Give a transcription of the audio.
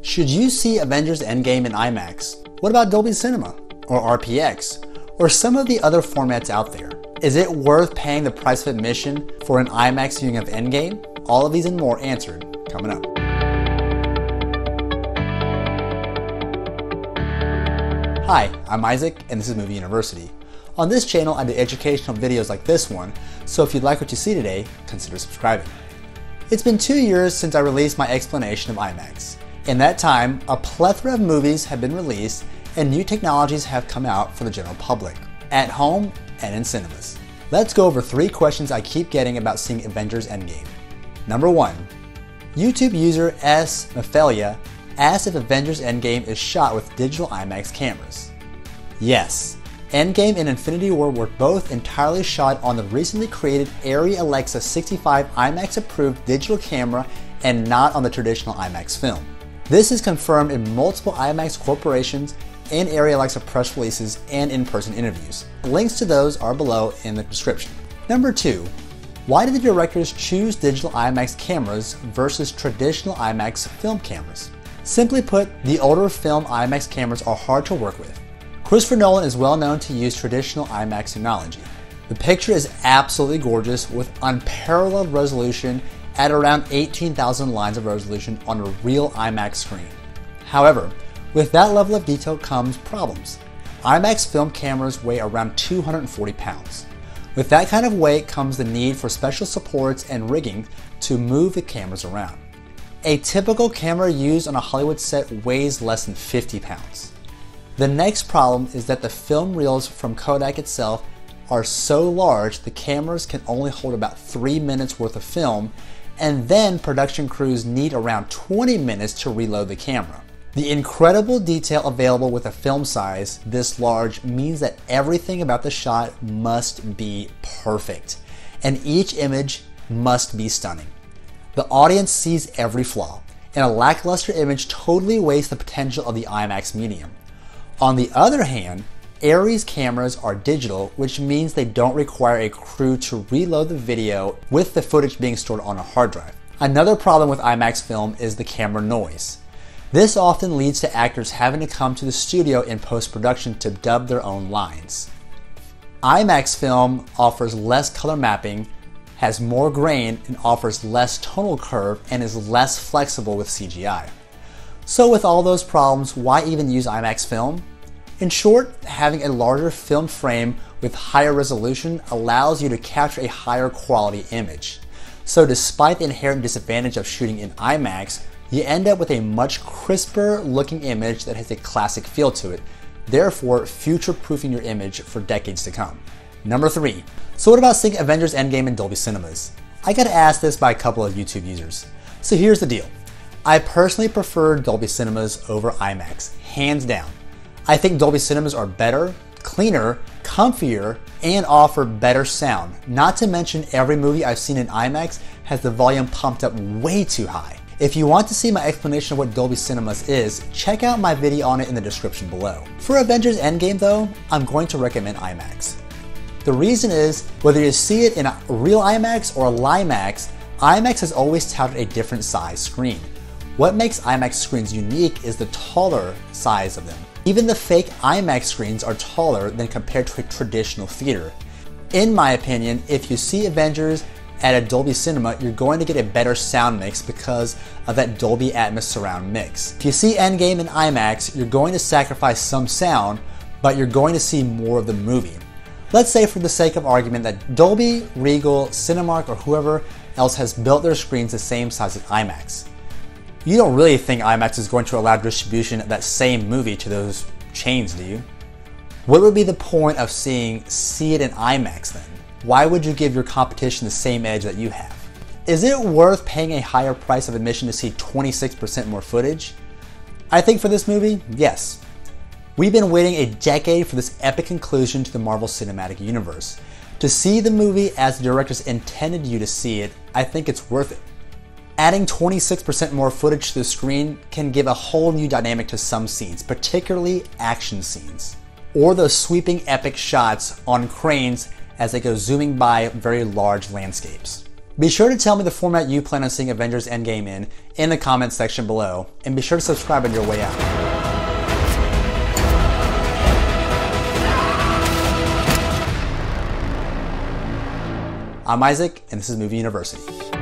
Should you see Avengers Endgame in IMAX? What about Dolby Cinema? Or RPX? Or some of the other formats out there? Is it worth paying the price of admission for an IMAX viewing of Endgame? All of these and more answered coming up. Hi, I'm Isaac, and this is Movie University. On this channel, I do educational videos like this one, so if you'd like what you see today, consider subscribing. It's been two years since I released my explanation of IMAX. In that time, a plethora of movies have been released and new technologies have come out for the general public, at home and in cinemas. Let's go over three questions I keep getting about seeing Avengers Endgame. Number one, YouTube user S. Mephalia asked if Avengers Endgame is shot with digital IMAX cameras. Yes, Endgame and Infinity War were both entirely shot on the recently created Arri Alexa 65 IMAX approved digital camera and not on the traditional IMAX film. This is confirmed in multiple IMAX corporations and Arri Alexa press releases and in-person interviews. Links to those are below in the description. Number 2. Why did the directors choose digital IMAX cameras versus traditional IMAX film cameras? Simply put, the older film IMAX cameras are hard to work with. Christopher Nolan is well known to use traditional IMAX technology. The picture is absolutely gorgeous with unparalleled resolution at around 18,000 lines of resolution on a real IMAX screen. However, with that level of detail comes problems. IMAX film cameras weigh around 240 pounds. With that kind of weight comes the need for special supports and rigging to move the cameras around. A typical camera used on a Hollywood set weighs less than 50 pounds. The next problem is that the film reels from Kodak itself are so large the cameras can only hold about 3 minutes worth of film and then production crews need around 20 minutes to reload the camera. The incredible detail available with a film size this large means that everything about the shot must be perfect and each image must be stunning. The audience sees every flaw and a lackluster image totally wastes the potential of the IMAX medium. On the other hand, Arri's cameras are digital, which means they don't require a crew to reload the video with the footage being stored on a hard drive. Another problem with IMAX film is the camera noise. This often leads to actors having to come to the studio in post-production to dub their own lines. IMAX film offers less color mapping, has more grain, and offers less tonal curve, and is less flexible with CGI. So with all those problems, why even use IMAX film? In short, having a larger film frame with higher resolution allows you to capture a higher quality image. So despite the inherent disadvantage of shooting in IMAX, you end up with a much crisper looking image that has a classic feel to it, therefore future-proofing your image for decades to come. Number 3. So what about seeing Avengers Endgame in Dolby Cinemas? I got asked this by a couple of YouTube users. So here's the deal. I personally prefer Dolby Cinemas over IMAX, hands down. I think Dolby Cinemas are better, cleaner, comfier, and offer better sound. Not to mention every movie I've seen in IMAX has the volume pumped up way too high. If you want to see my explanation of what Dolby Cinemas is, check out my video on it in the description below. For Avengers Endgame though, I'm going to recommend IMAX. The reason is, whether you see it in a real IMAX or a LieMAX, IMAX has always touted a different size screen. What makes IMAX screens unique is the taller size of them. Even the fake IMAX screens are taller than compared to a traditional theater. In my opinion, if you see Avengers at a Dolby Cinema, you're going to get a better sound mix because of that Dolby Atmos surround mix. If you see Endgame in IMAX, you're going to sacrifice some sound, but you're going to see more of the movie. Let's say for the sake of argument that Dolby, Regal, Cinemark, or whoever else has built their screens the same size as IMAX. You don't really think IMAX is going to allow distribution of that same movie to those chains, do you? What would be the point of seeing see it in IMAX then? Why would you give your competition the same edge that you have? Is it worth paying a higher price of admission to see 26% more footage? I think for this movie, yes. We've been waiting a decade for this epic conclusion to the Marvel Cinematic Universe. To see the movie as the directors intended you to see it, I think it's worth it. Adding 26% more footage to the screen can give a whole new dynamic to some scenes, particularly action scenes, or those sweeping epic shots on cranes as they go zooming by very large landscapes. Be sure to tell me the format you plan on seeing Avengers Endgame in in the comments section below, and be sure to subscribe on your way out. I'm Isaac, and this is Movie University.